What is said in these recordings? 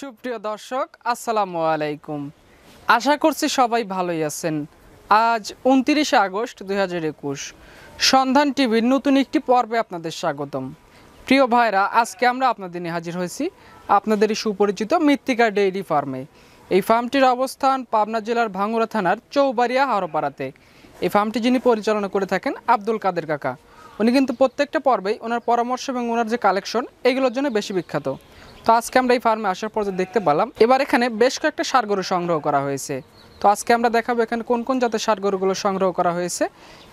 সুপ্রিয় দর্শক, আসসালামু আলাইকুম। আশা করছি সবাই ভালোই আছেন। আজ উনতিরিশে আগস্ট দুই হাজার একুশ। সন্ধান টিভির নতুন একটি পর্বে আপনাদের স্বাগতম। প্রিয় ভাইরা, আজকে আমরা আপনাদের নিয়ে হাজির হয়েছি আপনাদেরই সুপরিচিত মৃত্তিকা ডেইরি ফার্মে। এই ফার্মটির অবস্থান পাবনা জেলার ভাঙ্গুরা থানার চৌবাড়িয়া হারোপাড়াতে। এই ফার্মটি যিনি পরিচালনা করে থাকেন আব্দুল কাদের কাকা। উনি কিন্তু প্রত্যেকটা পর্বেই ওনার পরামর্শ এবং ওনার যে কালেকশন, এগুলোর জন্য বেশি বিখ্যাত। তো আজকে আমরা এই ফার্মে আসার পর দেখতে পেলাম, এবার এখানে বেশ কয়েকটা সার গরু সংগ্রহ করা হয়েছে। তো আজকে আমরা দেখাবো এখানে কোন কোন জাতের সার গরুগুলো সংগ্রহ করা হয়েছে,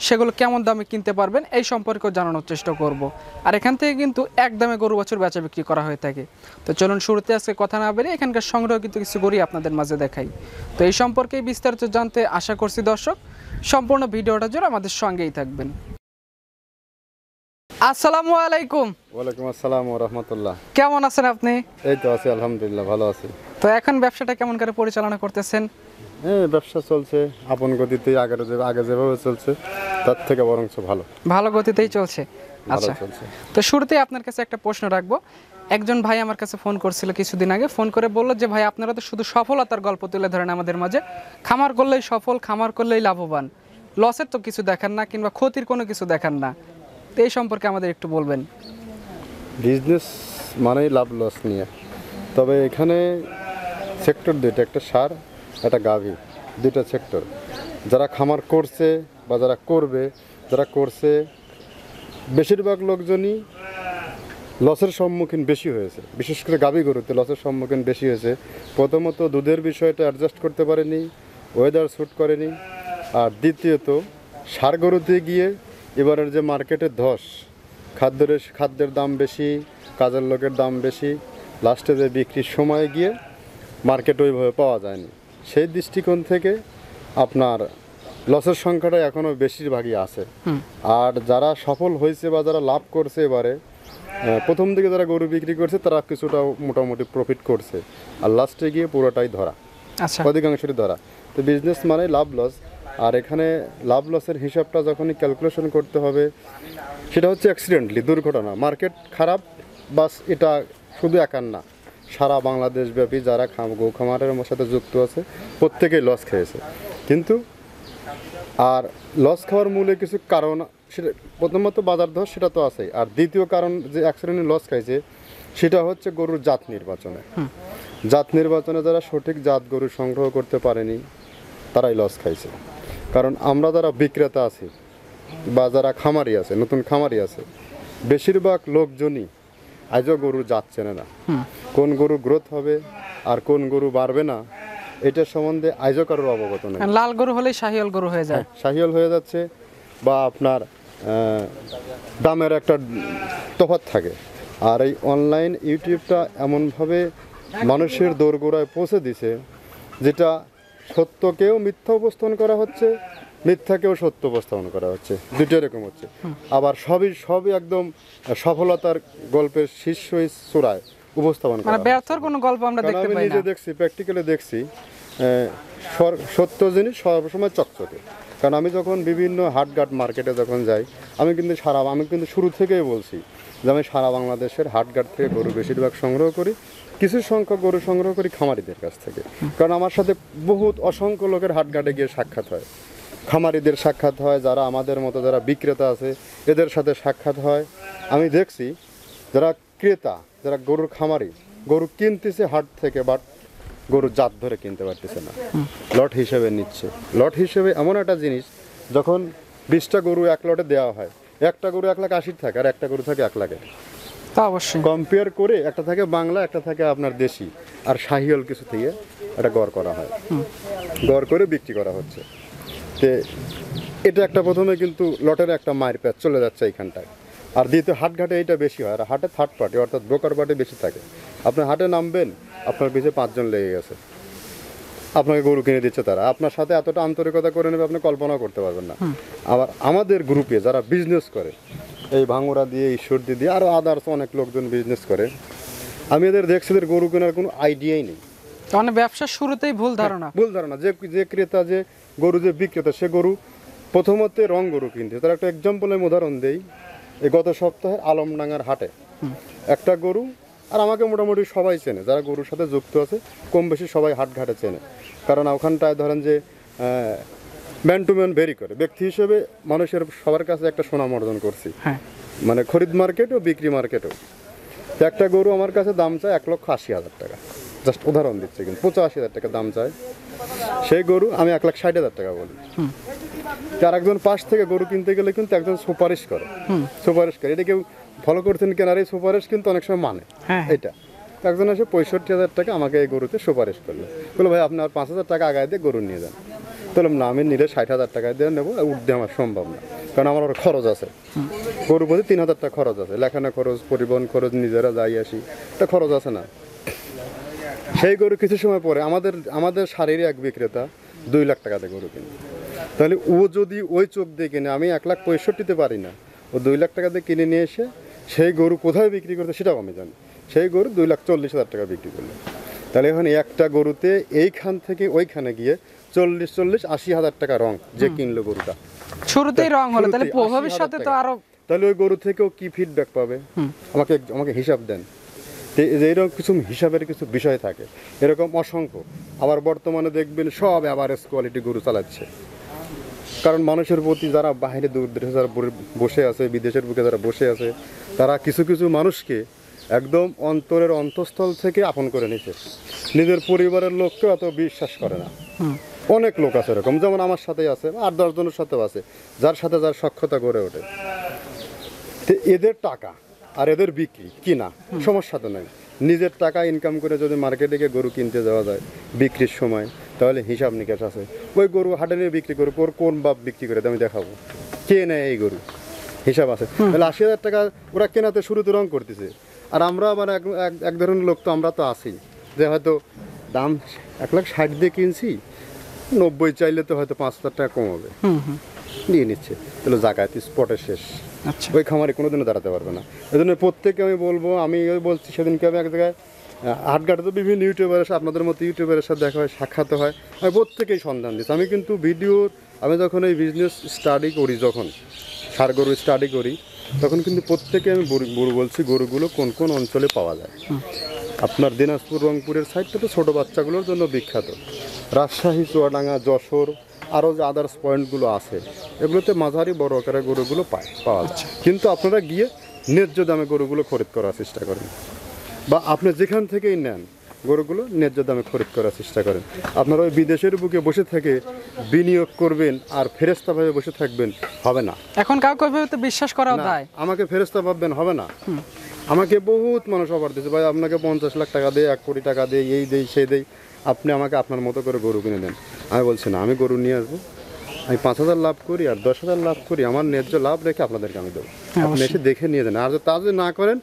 সেগুলো কেমন দামে কিনতে পারবেন এই সম্পর্কেও জানানোর চেষ্টা করব। আর এখান থেকে কিন্তু এক দামে গরু বছর বেচা বিক্রি করা হয়ে থাকে। তো চলুন শুরুতে আজকে কথা না বেরিয়ে এখানকার সংগ্রহ কিন্তু কিছু গরুই আপনাদের মাঝে দেখাই। তো এই সম্পর্কে বিস্তারিত জানতে আশা করছি দর্শক, সম্পূর্ণ ভিডিওটা জুড়ে আমাদের সঙ্গেই থাকবেন। আসসালামু আলাইকুম। ওয়ালাইকুম আসসালাম ও রহমতুল্লাহ। কেমন আছেন আপনি? এই তো আছি আলহামদুলিল্লাহ ভালো আছি। তো এখন ব্যবসাটা কেমন করে পরিচালনা করতেছেন? হ্যাঁ ব্যবসা চলছে আপন গতিতে আগের যে আগে যেভাবে চলছে তার থেকে বরঞ্চ ভালো। ভালো গতিতেই চলছে। আচ্ছা। তো শুরুতেই আপনার কাছে একটা প্রশ্ন রাখব। একজন ভাই আমার কাছে ফোন করছিল কিছুদিন আগে ফোন করে বলল যে ভাই আপনারা তো শুধু সফলতার গল্প তুলে ধরেন আমাদের মাঝে। খামার করলেই সফল খামার করলেই লাভবান। লসের তো কিছু দেখান না কিংবা ক্ষতির কোনো কিছু দেখান না। তো এই সম্পর্কে আমাদের একটু বলবেন। বিজনেস মানেই লাভ লস নিয়ে। তবে এখানে সেক্টর দুইটা, একটা সার, একটা গাভী। দুইটা সেক্টর যারা খামার করছে বা যারা করবে, যারা করছে, বেশিরভাগ লোকজনই লসের সম্মুখীন বেশি হয়েছে। বিশেষ করে গাভী গরুতে লসের সম্মুখীন বেশি হয়েছে। প্রথমত দুধের বিষয়টা অ্যাডজাস্ট করতে পারেনি ওয়েদার শ্যুট করেনি। আর দ্বিতীয়ত, সার গরুতে গিয়ে এবারের যে মার্কেটের ধস খাদ্যের খাদ্যের দাম বেশি কাজের লোকের দাম বেশি লাস্টে যে বিক্রির সময় গিয়ে মার্কেট ওইভাবে পাওয়া যায়নি। সেই দৃষ্টিকোণ থেকে আপনার লসের সংখ্যাটা এখনও বেশিরভাগই আছে। আর যারা সফল হয়েছে বা যারা লাভ করছে এবারে প্রথম দিকে যারা গরু বিক্রি করছে তারা কিছুটা মোটামুটি প্রফিট করছে। আর লাস্টে গিয়ে পুরোটাই ধরা। আচ্ছা। অধিকাংশই ধরা। তো বিজনেস মানে লাভ লস আর এখানে লাভ লসের হিসাবটা যখনই ক্যালকুলেশন করতে হবে সেটা হচ্ছে অ্যাক্সিডেন্টলি দুর্ঘটনা। মার্কেট খারাপ বাস এটা শুধু একার না সারা বাংলাদেশ ব্যাপী যারা খাম গো খামারের সাথে যুক্ত আছে প্রত্যেকেই লস খেয়েছে। কিন্তু আর লস খাওয়ার মূলে কিছু কারণ সেটা প্রথমত বাজার ধস সেটা তো আছেই। আর দ্বিতীয় কারণ যে অ্যাক্সিডেন্টে লস খাইছে সেটা হচ্ছে গরুর জাত নির্বাচনে। জাত নির্বাচনে যারা সঠিক জাত গরু সংগ্রহ করতে পারেনি তারাই লস খাইছে। কারণ আমরা যারা বিক্রেতা আছি বা যারা খামারি আছে নতুন খামারি আছে বেশিরভাগ লোকজনই আজও গরু চেনে না। কোন গরু গ্রোথ হবে আর কোন গরু বাড়বে না এটা সম্বন্ধে আজও কারোর অবগত নেই। লাল গরু হলেই শাহিয়াল গরু হয়ে যায়। শাহিয়াল হয়ে যাচ্ছে বা আপনার দামের একটা তফাৎ থাকে। আর এই অনলাইন ইউটিউবটা এমনভাবে মানুষের দোরগোড়ায় পৌঁছে দিছে যেটা সত্যকেও মিথ্যা উপস্থাপন করা হচ্ছে মিথ্যাকেও সত্য উপস্থাপন করা হচ্ছে। দুটো এরকম হচ্ছে। আবার সবই সবই একদম সফলতার গল্পের শীর্ষ চূড়ায় উপস্থাপন করা মানে। ব্যর্থর কোনো গল্প আমরা দেখতে পাই নিজে দেখছি প্র্যাকটিক্যালি দেখছি সত্য জিনিস সবসময় চকচকে। কারণ আমি যখন বিভিন্ন হাটঘাট মার্কেটে যখন যাই আমি কিন্তু সারা আমি কিন্তু শুরু থেকেই বলছি যে আমি সারা বাংলাদেশের হাটঘাট থেকে গরু বেশিরভাগ সংগ্রহ করি কিছু সংখ্যক গরু সংগ্রহ করি খামারিদের কাছ থেকে। কারণ আমার সাথে বহুত অসংখ্য লোকের হাটঘাটে গিয়ে সাক্ষাৎ হয়। খামারিদের সাক্ষাৎ হয়, যারা আমাদের মতো যারা বিক্রেতা আছে, এদের সাথে সাক্ষাৎ হয়। আমি দেখছি যারা ক্রেতা, যারা গরুর খামারি, গরু কিনতেছে হাট থেকে, বাট গরু জাত ধরে কিনতে পারতেছে না। লট হিসেবে নিচ্ছে। লট হিসেবে এমন একটা জিনিস, যখন বিশটা গরু এক লটে দেওয়া হয়, একটা গরু এক লাখ আশির থাকে, আর একটা গরু থাকে এক লাখের। তা অবশ্যই। কম্পেয়ার করে একটা থাকে বাংলা একটা থাকে আপনার দেশি। আর শাহিওল কিছু থেকে একটা গড় করা হয়। গড় করে বিক্রি করা হচ্ছে। তে এটা একটা প্রথমে কিন্তু লটের একটা মায়ের প্যাচ চলে যাচ্ছে এইখানটায়। আর দ্বিতীয় হাটঘাটে এইটা বেশি হয়। আর হাটে থার্ড পার্টি অর্থাৎ ব্রোকার পার্টি বেশি থাকে। আপনি হাটে নামবেন আপনার পিছিয়ে পাঁচজন লেগে গেছে। আপনাকে গরু কিনে দিচ্ছে তারা। আপনার সাথে এতটা আন্তরিকতা করে নেবে আপনি কল্পনা করতে পারবেন না। আবার আমাদের গ্রুপে যারা বিজনেস করে এই ভাঙুরা দিয়ে ঈশ্বরদী দিয়ে আরও আদার্স অনেক লোকজন বিজনেস করে। আমি এদের দেখছি এদের গরু কেনার কোনো আইডিয়াই নেই। মানে ব্যবসার শুরুতেই ভুল ধারণা। ভুল ধারণা। যে যে ক্রেতা যে গরু যে বিক্রেতা সে গরু প্রথমত রং গরু কিনতে। তার একটা এক্সাম্পল আমি উদাহরণ দেই। এই গত সপ্তাহে আলমডাঙ্গার হাটে একটা গরু আর আমাকে মোটামুটি সবাই চেনে যারা গরুর সাথে যুক্ত আছে কম বেশি সবাই হাটঘাটে চেনে। কারণ ওখানটায় ধরেন যে ম্যান টু ম্যান ভেরি করে। ব্যক্তি হিসেবে মানুষের সবার কাছে একটা সুনাম অর্জন করছি। হ্যাঁ। মানে খরিদ মার্কেট ও বিক্রি মার্কেটও একটা গরু আমার কাছে দাম চায় এক লক্ষ আশি হাজার টাকা। জাস্ট উদাহরণ দিচ্ছে কিন্তু পঁচাশি হাজার টাকা দাম চায়। সেই গরু আমি এক লাখ ষাট হাজার টাকা বলি। আর একজন পাশ থেকে গরু কিনতে গেলে কিন্তু একজন সুপারিশ করে। সুপারিশ করে। এটা কেউ ফলো করছেন কেনার এই সুপারিশ কিন্তু অনেক সময় মানে। হ্যাঁ। এটা। একজন এসে পঁয়ষট্টি হাজার টাকা আমাকে এই গরুতে সুপারিশ করল। বলল ভাই আপনার পাঁচ হাজার টাকা আগায় দিয়ে গরু নিয়ে যান। বললাম, না, আমি নিলে ষাট হাজার টাকা দিয়ে নেব উঠতে আমার সম্ভব না। কারণ আমার ওর খরচ আছে। গরু প্রতি তিন হাজার টাকা খরচ আছে। লেখানো খরচ, পরিবহন খরচ, নিজেরা যাই আসি একটা খরচ আছে না। সেই গরু কিছু সময় পরে আমাদের আমাদের শারীরিক এক বিক্রেতা দুই লাখ টাকাতে গরু কিনে। তাহলে ও যদি ওই চোখ দিয়ে কিনে, আমি এক লাখ পঁয়ষট্টিতে পারি না। ও দুই লাখ টাকা দিয়ে কিনে নিয়ে এসে সেই গরু কোথায় বিক্রি করতে সেটাও আমি জানি। সেই গরু দুই লাখ চল্লিশ হাজার টাকা বিক্রি করল। তাহলে এখন একটা গরুতে এইখান থেকে ওইখানে গিয়ে চল্লিশ চল্লিশ আশি হাজার টাকা রং যে কিনলো গরুটা। শুরুতেই রং হলো তাহলে ভবিষ্যতে তো আরও তাহলে ওই গরু থেকেও কি ফিডব্যাক পাবে? আমাকে আমাকে হিসাব দেন। এরকম কিছু হিসাবের কিছু বিষয় থাকে এরকম অসংখ্য। আবার বর্তমানে দেখবেন সব অ্যাভারেজ কোয়ালিটি গরু চালাচ্ছে। কারণ মানুষের প্রতি যারা বাইরে দূর দেশে যারা বসে আছে বিদেশের বুকে যারা বসে আছে তারা কিছু কিছু মানুষকে একদম অন্তরের অন্তঃস্থল থেকে আপন করে নিছে। নিজের পরিবারের লোককেও এত বিশ্বাস করে না। অনেক লোক আছে এরকম যেমন আমার সাথেই আছে আট দশ জনের সাথেও আছে যার সাথে যার সক্ষতা গড়ে ওঠে। তো এদের টাকা আর এদের বিক্রি কিনা সমস্যা তো নাই। নিজের টাকা ইনকাম করে যদি মার্কেটে গিয়ে গরু কিনতে যাওয়া যায় বিক্রির সময় তাহলে হিসাব নিকাশ আছে। ওই গরু হাটে নিয়ে বিক্রি করে ওর কোন বাপ বিক্রি করে আমি দেখাবো। কে নেয় এই গরু? হিসাব আছে। তাহলে আশি হাজার টাকা ওরা কেনাতে শুরুতে রং করতেছে। আর আমরা আবার এক এক- এক ধরনের লোক তো আমরা তো আছি। যে হয়তো দাম এক লাখ ষাট দিয়ে কিনছি নব্বই চাইলে তো হয়তো পাঁচ হাজার টাকা কমাবে নিয়ে নিচ্ছে। তাহলে জাকাত স্পটে শেষ। আচ্ছা। ওই খামারে কোনোদিনও দাঁড়াতে পারবে না। এই জন্য প্রত্যেককে আমি বলব আমি ওই বলছি সেদিনকে আমি এক জায়গায় হাটঘাটে তো বিভিন্ন ইউটিউবারের সাথে আপনাদের মতো ইউটিউবারের সাথে দেখা হয় সাক্ষাৎ হয়। আমি প্রত্যেকেই সন্ধান দিচ্ছি। আমি কিন্তু ভিডিওর আমি যখন এই বিজনেস স্টাডি করি যখন সার গরু স্টাডি করি তখন কিন্তু প্রত্যেকে আমি গরু বলছি গরুগুলো কোন কোন অঞ্চলে পাওয়া যায়। আপনার দিনাজপুর রংপুরের সাইডটা তো ছোটো বাচ্চাগুলোর জন্য বিখ্যাত। রাজশাহী চুয়াডাঙ্গা যশোর আরও যে আদার্স পয়েন্টগুলো আছে এগুলোতে মাঝারি বড় আকারের গরুগুলো পায় পাওয়া যায়। কিন্তু আপনারা গিয়ে ন্যায্য দামে গরুগুলো খরিদ করার চেষ্টা করেন। বা আপনি যেখান থেকেই নেন গরুগুলো ন্যায্য দামে খরিদ করার চেষ্টা করেন। আপনারা ওই বিদেশের বুকে বসে থেকে বিনিয়োগ করবেন আর ফেরেস্তাভাবে বসে থাকবেন হবে না। এখন কাউকে বিশ্বাস করা আমাকে ফেরস্তা ভাববেন হবে না। আমাকে বহুত মানুষ অফার দিয়েছে ভাই আপনাকে পঞ্চাশ লাখ টাকা দেয় এক কোটি টাকা দেয় এই দেই সেই দেই। আপনি আমাকে আপনার মতো করে গরু কিনে দেন। আমি বলছি না আমি গরু নিয়ে আসব। আমি পাঁচ হাজার লাভ করি আর দশ হাজার লাভ করি আমার ন্যায্য লাভ রেখে আপনাদেরকে আমি দেবো। আপনি এসে দেখে নিয়ে যান। আর যদি তা যদি না করেন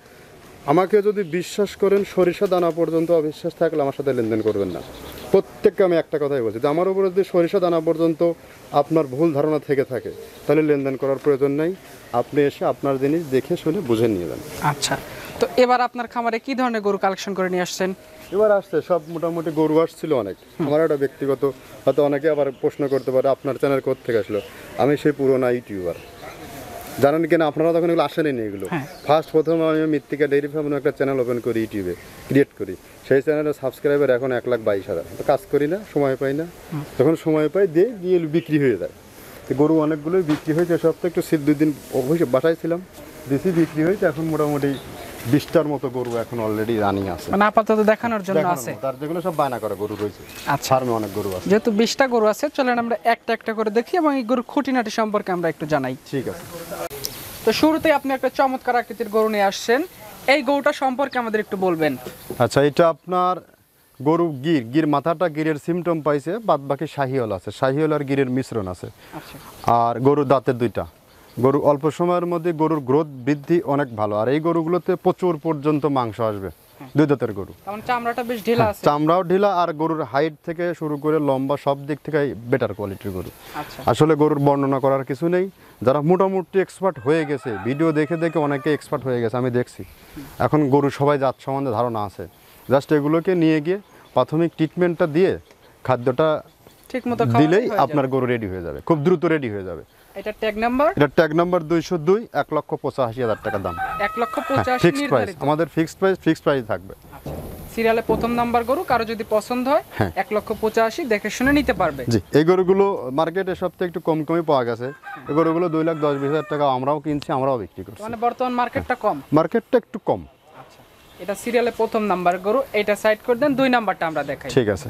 আমাকে যদি বিশ্বাস করেন সরিষা দানা পর্যন্ত অবিশ্বাস থাকলে আমার সাথে লেনদেন করবেন না। প্রত্যেককে আমি একটা কথাই বলছি যে আমার উপরে যদি সরিষা দানা পর্যন্ত আপনার ভুল ধারণা থেকে থাকে তাহলে লেনদেন করার প্রয়োজন নেই। আপনি এসে আপনার জিনিস দেখে শুনে বুঝে নিয়ে যান। আচ্ছা তো এবার আপনার খামারে কি ধরনের গরু কালেকশন করে নিয়ে আসছেন? এবার আসছে সব মোটামুটি গরু আসছিল অনেক। আমার একটা ব্যক্তিগত হয়তো অনেকে আবার প্রশ্ন করতে পারে আপনার চ্যানেল থেকে আসলো? আমি সেই পুরোনো ইউটিউবার। জানেন কিনা আপনারা তখন এগুলো আসেনি এগুলো। হ্যাঁ। ফার্স্ট প্রথম আমি মৃত্তিকা ডেইরি ফার্ম একটা চ্যানেল ওপেন করি ইউটিউবে ক্রিয়েট করি। সেই চ্যানেলের সাবস্ক্রাইবার এখন এক লাখ বাইশ হাজার। তো কাজ করি না সময় পাই না। তখন সময় পাই দিয়ে গিয়ে বিক্রি হয়ে যায়। তো গরু অনেকগুলোই বিক্রি হয়েছে সব তো একটু শীত দুই দিন অবশ্যই বাসায় ছিলাম। দেশি বিক্রি হয়েছে এখন মোটামুটি বিশটার মতো গরু এখন অলরেডি রানিং আছে। মানে আপাতত দেখানোর জন্য আছে। মতো। আর যেগুলো সব বায়না করা গরু রয়েছে। আচ্ছা। ফার্মে অনেক গরু আছে। যেহেতু বিশটা গরু আছে চলেন আমরা একটা একটা করে দেখি এবং এই গরুর খুঁটিনাটি সম্পর্কে আমরা একটু জানাই। ঠিক আছে। তো শুরুতে আপনি একটা চমৎকার আকৃতির গরু নিয়ে আসছেন। এই গরুটা সম্পর্কে আমাদের একটু বলবেন। আচ্ছা এটা আপনার গরু গির। গির মাথাটা গিরের সিমটম পাইছে বাদ বাকি শাহিওল আছে। শাহিওল আর গিরের মিশ্রণ আছে। আচ্ছা। আর গরুর দাঁতের দুইটা। গরু অল্প সময়ের মধ্যে গরুর গ্রোথ বৃদ্ধি অনেক ভালো। আর এই গরুগুলোতে প্রচুর পর্যন্ত মাংস আসবে দুই দাঁতের গরু। চামড়াটা বেশ ঢিলা আছে। চামড়াও ঢিলা আর গরুর হাইট থেকে শুরু করে লম্বা সব দিক থেকে বেটার কোয়ালিটির গরু। আচ্ছা। আসলে গরুর বর্ণনা করার কিছু নেই। যারা মোটামুটি এক্সপার্ট হয়ে গেছে ভিডিও দেখে দেখে অনেকে এক্সপার্ট হয়ে গেছে আমি দেখছি। এখন গরু সবাই জাত সম্বন্ধে ধারণা আছে। জাস্ট এগুলোকে নিয়ে গিয়ে প্রাথমিক ট্রিটমেন্টটা দিয়ে খাদ্যটা দিলেই আপনার গরু রেডি হয়ে যাবে খুব দ্রুত রেডি হয়ে যাবে। এটা ট্যাগ নাম্বার এটা ট্যাগ নাম্বার দুইশো দুই এক লক্ষ পঁচাশি হাজার টাকা দাম। এক লক্ষ হ্যাঁ পঁচাশি ফিক্সড প্রাইস আমাদের ফিক্সড প্রাইস ফিক্সড প্রাইস থাকবে। সিরিয়ালে প্রথম নাম্বার গরু কারও যদি পছন্দ হয় হ্যাঁ। এক লক্ষ পঁচাশি দেখে শুনে নিতে পারবে। জি এই গরুগুলো মার্কেটে সবথেকে একটু কম কমই পাওয়া গেছে। এই গরুগুলো দুই লাখ দশ বিশ হাজার টাকা আমরাও কিনছি আমরাও বিক্রি করছি। মানে বর্তমান মার্কেটটা কম? মার্কেটটা একটু কম। আচ্ছা। এটা সিরিয়ালে প্রথম নাম্বার গরু এটা সাইড করে দেন দুই নাম্বারটা আমরা দেখাই। ঠিক আছে।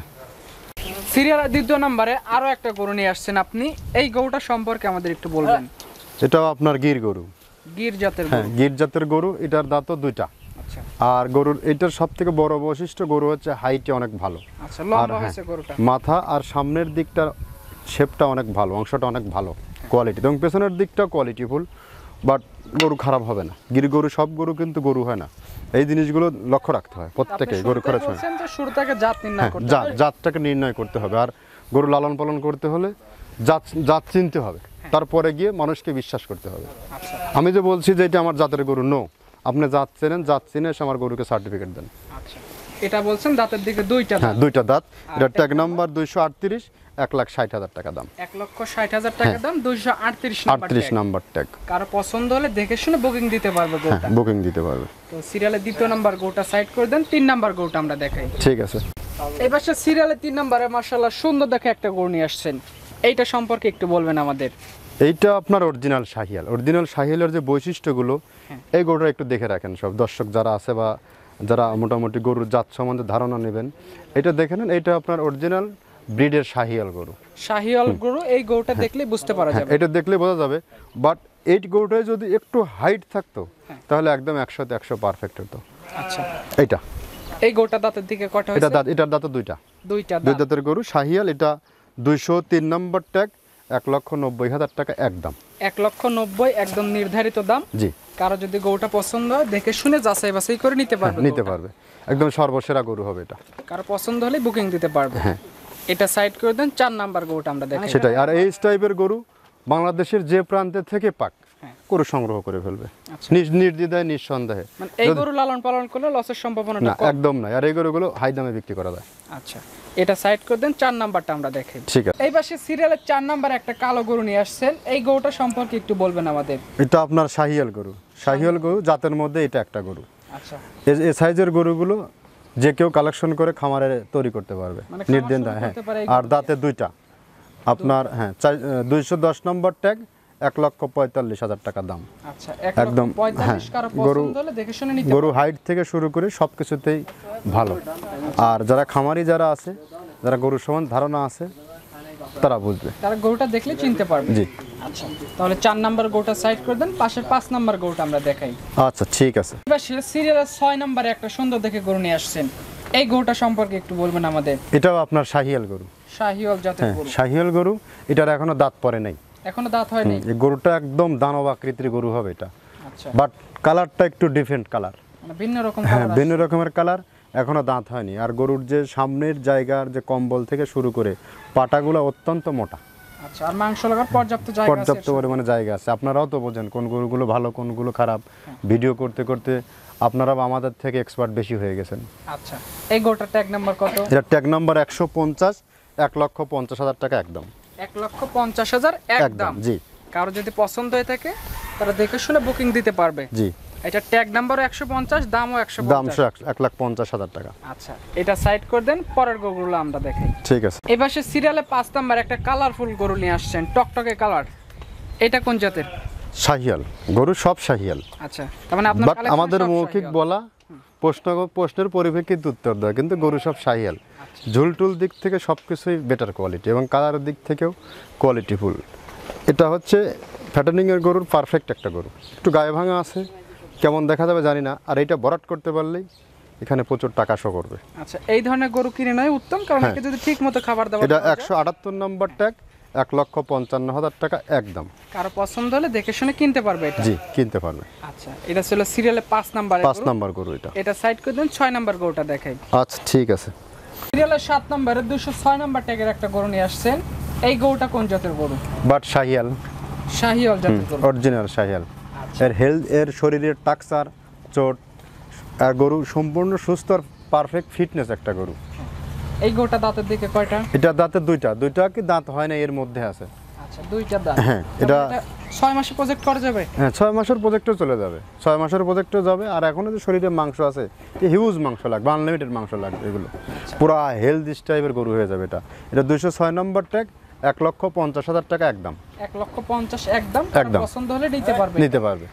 সিরিয়ালের দ্বিতীয় নাম্বারে আরও একটা গরু নিয়ে আসছেন আপনি। এই গরুটা সম্পর্কে আমাদের একটু বলবেন। এটাও আপনার গির গরু। গির জাতের হ্যাঁ গরু। গির জাতের গরু এটার দাঁতও দুইটা। আচ্ছা। আর গরুর এটার সব থেকে বড় বৈশিষ্ট্য গরু হচ্ছে হাইটে অনেক ভালো। আচ্ছা আর হ্যাঁ, মাথা আর সামনের দিকটার শেপটা অনেক ভালো অংশটা অনেক ভালো কোয়ালিটি এবং পেছনের দিকটাও কোয়ালিটিফুল বাট গরু খারাপ হবে না। গির গরু সব গরু কিন্তু গরু হয় না। এই জিনিসগুলো লক্ষ্য রাখতে হয় প্রত্যেকে গরু খরচ হয় জাত হ্যাঁ করতে জাত হবে। জাতটাকে নির্ণয় করতে হবে। আর গরু লালন পালন করতে হলে জাত জাত চিনতে হবে। তারপরে গিয়ে মানুষকে বিশ্বাস করতে হবে। আচ্ছা। আমি যে বলছি যে এটা আমার জাতের গরু নো আপনি জাত চেনেন জাত চিনে এসে আমার গরুকে সার্টিফিকেট দেন। আচ্ছা। এটা বলছেন দাঁতের দিকে দুইটা হ্যাঁ দুইটা দাঁত। এটা ট্যাগ নাম্বার দুইশো আটত্রিশ। এক লাখ ষাট হাজার টাকা দাম। এক লক্ষ ষাট হাজার টাকা দাম দুইশো আটত্রিশ আটত্রিশ। নাম্বার ট্যাগ কারও পছন্দ হলে দেখে শুনে বুকিং দিতে পারবে হ্যাঁ বুকিং দিতে পারবে। তো সিরিয়ালের দ্বিতীয় নাম্বার গরুটা সাইড করে দেন তিন নাম্বার গরুটা আমরা দেখাই। ঠিক আছে। এবার সে সিরিয়ালের তিন নাম্বারে মার্শাল্লাহ সুন্দর দেখে একটা গরু নিয়ে আসছেন। এইটা সম্পর্কে একটু বলবেন আমাদের। এইটা আপনার অরিজিনাল শাহিয়াল। অরিজিনাল শাহিয়ালের যে বৈশিষ্ট্যগুলো হ্যাঁ। এই গরুটা একটু দেখে রাখেন সব। দর্শক যারা আছে বা যারা মোটামুটি গরুর জাত সম্বন্ধে ধারণা নেবেন এটা দেখে নেন। এটা আপনার অরিজিনাল ব্রিডের শাহিয়াল গরু। শাহিয়াল গরু এই গরুটা দেখলেই বুঝতে পারা হ্যাঁ যাবে। এটা দেখলে বোঝা যাবে। বাট এই গরুটায় যদি একটু হাইট থাকতো হ্যাঁ। তাহলে একদম একশোতে একশো পারফেক্ট হতো। আচ্ছা। এইটা। এই গরুটা দাঁতের দিকে কটা এটা দাঁত এটার দাঁত দুইটা। দুইটা দুই দাঁতের গরু শাহিয়াল এটা দুইশো তিন নম্বর ট্যাগ এক লক্ষ নব্বই হাজার টাকা একদম এক লক্ষ নব্বই একদম নির্ধারিত দাম। জি। কারও যদি গরুটা পছন্দ হয় দেখে শুনে যাচাই বাছাই করে নিতে পারবে হ্যাঁ, নিতে পারবে। একদম সর্বসেরা গরু হবে এটা। কারও পছন্দ হলে বুকিং দিতে পারবে। হ্যাঁ। এটা সাইড করে দেন চার নাম্বার গরুটা আমরা দেখাই। সেটাই। আর এই টাইপের গরু বাংলাদেশের যে প্রান্তে থেকে পাক হ্যাঁ। গরু সংগ্রহ করে ফেলবে। আচ্ছা। নির্দ্বিধায় নিঃসন্দেহে। মানে এই গরু লালন পালন করলে লসের সম্ভাবনাটা না একদম না। আর এই গরুগুলো হাই দামে বিক্রি করা যায়। আচ্ছা। এটা সাইড করে দেন চার নাম্বারটা আমরা দেখাই। ঠিক আছে। এই পাশে সিরিয়ালের চার নাম্বার একটা কালো গরু নিয়ে আসছেন। এই গরুটা সম্পর্কে একটু বলবেন আমাদের। এটা আপনার শাহিয়াল গরু। শাহিয়াল গরু জাতের মধ্যে এটা একটা গরু। আচ্ছা। এ- এ সাইজের গরুগুলো যে কেউ কালেকশন করে খামারে তৈরি করতে পারবে। নির্দেশ খামার হ্যাঁ। আর দাঁতে দুইটা। আপনার হ্যাঁ দুইশো দশ নম্বর ট্যাগ এক লক্ষ পঁয়তাল্লিশ হাজার টাকা দাম। আচ্ছা একদম, হ্যাঁ, গরু- গরু হাইট থেকে শুরু করে সব কিছুতেই ভালো। আর যারা খামারি যারা আছে যারা গরুর সমান ধারণা আছে তারা বুঝবে। তারা গরুটা দেখলে চিনতে পারবে। জি। আচ্ছা তাহলে চার নাম্বার গরুটা সাইড করে দেন পাশের পাঁচ নাম্বার গরুটা আমরা দেখাই। আচ্ছা ঠিক আছে। এবার সিরিয়ালের ছয় নাম্বারে একটা সুন্দর দেখে গরু নিয়ে আসছেন। এই গরুটা সম্পর্কে একটু বলবেন আমাদের। এটাও আপনার শাহিয়াল গরু। শাহিওয়াল জাতের হ্যাঁ গরু। শাহিয়াল গরু এটার এখনও দাঁত পড়ে নাই। এখনও দাঁত হয়নি এই গরুটা একদম দানব আকৃতির গরু হবে এটা। আচ্ছা। বাট কালারটা একটু ডিফারেন্ট কালার মানে ভিন্ন রকম হ্যাঁ ভিন্ন রকমের কালার এখনও দাঁত হয়নি। আর গরুর যে সামনের জায়গার যে কম্বল থেকে শুরু করে পাটাগুলো অত্যন্ত মোটা। আচ্ছা আর মাংস লাগার পর্যাপ্ত জায়গা পর্যাপ্ত পরিমাণে জায়গা আছে। আপনারাও তো বোঝেন কোন গরুগুলো ভালো কোনগুলো খারাপ। ভিডিও করতে করতে আপনারা আমাদের থেকে এক্সপার্ট বেশি হয়ে গেছেন। আচ্ছা এই গরুটার ট্যাগ নাম্বার কত? এটা ট্যাগ নাম্বার একশো পঞ্চাশ এক লক্ষ পঞ্চাশ হাজার টাকা একদম। এক লক্ষ পঞ্চাশ হাজার একদম জি। কারও যদি পছন্দ হয়ে থাকে তারা দেখে শুনে বুকিং দিতে পারবে। জি। এটা ট্যাগ একশো পঞ্চাশ দামও একশো দাম এক- লাখ পঞ্চাশ হাজার টাকা। আচ্ছা এটা সাইড করে দেন পরের গরুগুলো আমরা দেখাই। ঠিক আছে। এবার সে সিরিয়ালে পাঁচ নাম্বার একটা কালারফুল গরু নিয়ে আসছেন টকটকে কালার এটা কোন জাতের? শাহিয়াল। গরু সব শাহিয়াল। আচ্ছা তার মানে আপনার আমাদের মৌখিক বলা প্রশ্ন প্রশ্নের পরিপ্রেক্ষিতে উত্তর দেয় কিন্তু গরু সব শাহিয়াল। আচ্ছা। ঝুলটুল দিক থেকে সব কিছুই বেটার কোয়ালিটি এবং কালারের দিক থেকেও কোয়ালিটিফুল এটা হচ্ছে ফ্যাটেনিংয়ের গরুর পারফেক্ট একটা গরু। একটু গায়ে ভাঙা আছে। কেমন দেখা যাবে জানি না। আর এটা বরাট করতে পারলেই এখানে প্রচুর টাকা শো করবে। আচ্ছা এই ধরনের গরু কিনে নয় উত্তম কারণ হ্যাঁ। একে যদি ঠিক মতো খাবার দাবার এটা একশো আটাত্তর নম্বর ট্যাগ এক লক্ষ পঞ্চান্ন হাজার টাকা একদম। কারও পছন্দ হলে দেখে শুনে কিনতে পারবে এটা। জি কিনতে পারবে। আচ্ছা এটা ছিল সিরিয়ালে পাঁচ নাম্বারে পাঁচ নাম্বার গরু এটা। এটা সাইড করে দেন ছয় নাম্বার গরুটা দেখাই। আচ্ছা ঠিক আছে। সিরিয়ালে সাত নাম্বারে দুশো ছয় নাম্বার ট্যাগের একটা গরু নিয়ে আসছেন। এই গরুটা কোন জাতের গরু? বাট শাহিয়াল। শাহিওয়াল জাতের গরু। অরিজিনাল শাহিয়াল। এর হেলথ এর শরীরের টাকচার চোট আর গরু সম্পূর্ণ সুস্থ আর পারফেক্ট ফিটনেস একটা গরু। এই গোটা দাঁতের দিকে কয়টা? এটা দাঁতে দুইটা। দুইটা কি দাঁত হয় না এর মধ্যে আছে? আচ্ছা দুইটা দাঁত। হ্যাঁ, এটা- ছয় মাসে প্রজেক্ট করা যাবে? হ্যাঁ ছয় মাসের প্রজেক্টও চলে যাবে। ছয় মাসের প্রজেক্টও যাবে আর এখনও যে শরীরে মাংস আছে হিউজ মাংস লাগবে আনলিমিটেড মাংস লাগবে এগুলো। পুরো হেলদি টাইপের গরু হয়ে যাবে এটা। এটা দুইশো ছয় নম্বর ট্যাগ এক লক্ষ পঞ্চাশ হাজার টাকা একদম। এক লক্ষ পঞ্চাশ একদম একদম। পছন্দ হলে নিতে পারবে। নিতে পারবে।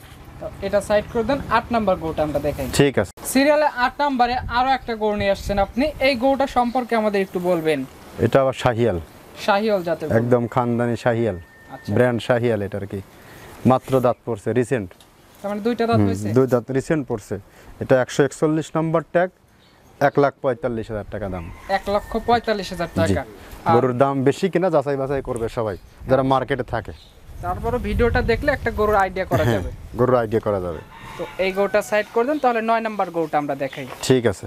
এটা সাইড করে দেন আট নাম্বার গরুটা আমরা দেখাই। ঠিক আছে। সিরিয়ালে আট নাম্বারে আরও একটা গরু নিয়ে আসছেন আপনি। এই গরুটা সম্পর্কে আমাদের একটু বলবেন। এটা আবার শাহিয়াল। শাহিওল জাতের একদম খানদানি শাহিয়াল। আচ্ছা। ব্র্যান্ড শাহিয়াল এটা আর কি। মাত্র দাঁত পড়ছে রিসেন্ট তার মানে দুইটা দাঁত হয়েছে? দুই দাঁত রিসেন্ট পড়ছে। এটা একশো একচল্লিশ নম্বর ট্যাগ এক লাখ পঁয়তাল্লিশ হাজার টাকা দাম। এক লক্ষ পঁয়তাল্লিশ হাজার টাকা। গরুর দাম বেশি কিনা যাচাই বাছাই করবে সবাই যারা মার্কেটে থাকে। তারপরে ভিডিওটা দেখলে একটা গরুর আইডিয়া করা হ্যাঁ যাবে। গরুর আইডিয়া করা যাবে। তো এই গরুটা সাইড করে দেন তাহলে নয় নাম্বার গরুটা আমরা দেখাই। ঠিক আছে।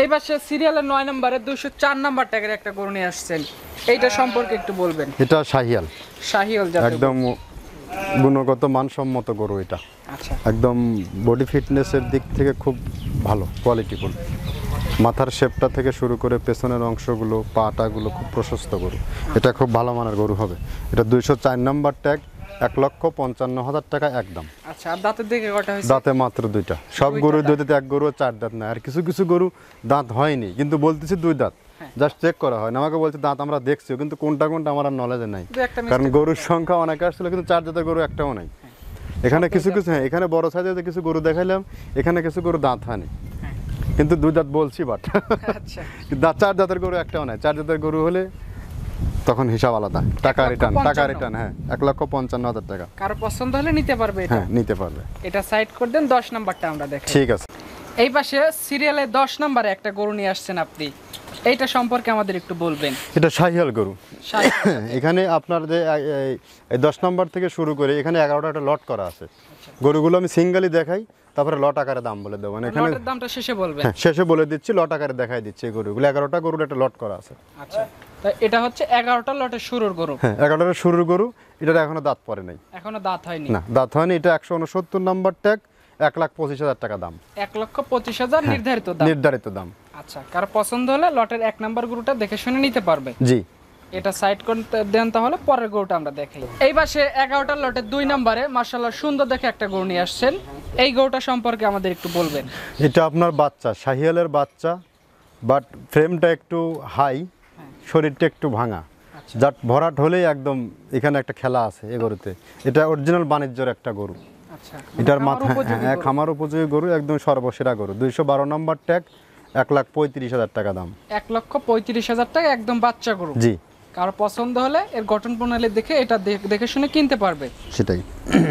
এই পাশে সিরিয়ালের নয় নম্বরে দুশো চার নাম্বার ট্যাগের একটা গরু নিয়ে আসছেন। এইটা সম্পর্কে একটু বলবেন। এটা শাহিয়াল। গরু। একদম গুণগত মানসম্মত গরু এটা। আচ্ছা। একদম বডি ফিটনেসের দিক থেকে খুব ভালো কোয়ালিটিফুল মাথার শেপটা থেকে শুরু করে পেছনের অংশগুলো পাটাগুলো খুব প্রশস্ত গরু। এটা খুব ভালো মানের গরু হবে। এটা দুইশো চার নম্বর ট্যাগ এক লক্ষ পঞ্চান্ন হাজার টাকা একদম। আচ্ছা দাঁতের দিকে কটা হয়েছে? দাঁতে মাত্র দুইটা। সব গরু দাঁত। দুইটাতে এক গরু চার দাঁত না আর কিছু কিছু গরু দাঁত হয়নি কিন্তু বলতেছি দুই দাঁত। হ্যাঁ। জাস্ট চেক করা হয়। না আমাকে বলছে দাঁত আমরা দেখছি কিন্তু কোনটা কোনটা আমার নলেজে নাই। কারণ গরুর সংখ্যা অনেক আসছিল কিন্তু চার জাতের গরু একটাও নাই। এখানে কিছু কিছু হ্যাঁ এখানে বড় সাইজের কিছু গরু দেখাইলাম এখানে কিছু গরু দাঁত হয়নি। হ্যাঁ। কিন্তু দুই দাঁত বলছি বাট আচ্ছা। দাঁত চার জাতের গরু একটাও নাই। চার জাতের গরু হলে তখন হিসাব আলাদা। টাকা রিটার্ন টাকা রিটার্ন হ্যাঁ এক লক্ষ পঞ্চান্ন হাজার টাকা। কারও পছন্দ হলে নিতে পারবে এটা। হ্যাঁ নিতে পারবে। এটা সাইড করে দেন দশ নাম্বারটা আমরা দেখাই। ঠিক আছে। এই পাশে সিরিয়ালে দশ নাম্বারে একটা গরু নিয়ে আসছেন আপনি। এইটা সম্পর্কে আমাদের একটু বলবেন। এটা শাহিয়াল গরু। এখানে আপনার যে এই- দশ নম্বর থেকে শুরু করে এখানে এগারোটা একটা লট করা আছে। গরুগুলো আমি সিঙ্গেলই দেখাই। তারপরে লট আকারে দাম বলে দেবো। মানে এখানে দামটা শেষে বলবেন হ্যাঁ শেষে বলে দিচ্ছি লট আকারে দেখাই দিচ্ছি এই গরুগুলো। এগারোটা গরুর একটা লট করা আছে। আচ্ছা। এটা হচ্ছে এগারোটা লটের শুরুর গরু। হ্যাঁ এগারোটা শুরুর গরু। এটার এখনও দাঁত পড়ে নাই। এখনও দাঁত হয়নি। না দাঁত হয়নি। এটা একশো উনসত্তর নম্বর ট্যাগ এক লাখ পঁচিশ হাজার টাকা দাম। এক লক্ষ পঁচিশ হাজার নির্ধারিত দাম। নির্ধারিত দাম। আচ্ছা কারও পছন্দ হলে লটের এক নাম্বার গরুটা দেখে শুনে নিতে পারবে। জি। এটা সাইড করতে দেন তাহলে পরের গরুটা আমরা দেখাই। এই পাশে এগারোটা লটের দুই নম্বরে মার্শাল্লাহ সুন্দর দেখে একটা গরু নিয়ে আসছেন। এই গরুটা সম্পর্কে আমাদের একটু বলবেন। এটা আপনার বাচ্চা শাহিয়ালের বাচ্চা বাট ফ্রেমটা একটু হাই শরীরটা একটু ভাঙা। আচ্ছা। যার ভরাট হলেই একদম এখানে একটা খেলা আছে এ গরুতে। এটা অরিজিনাল বাণিজ্যের একটা গরু। আচ্ছা এটার মাথা হ্যাঁ গরু। খামার উপযোগী গরু একদম সর্বসেরা গরু। দুইশো বারো নম্বর ট্যাগ এক লাখ পঁয়ত্রিশ হাজার টাকা দাম। এক লক্ষ পঁয়ত্রিশ হাজার টাকা একদম বাচ্চা গরু। জি। কারও পছন্দ হলে এর গঠন প্রণালী দেখে এটা দেখ- শুনে কিনতে পারবে। সেটাই।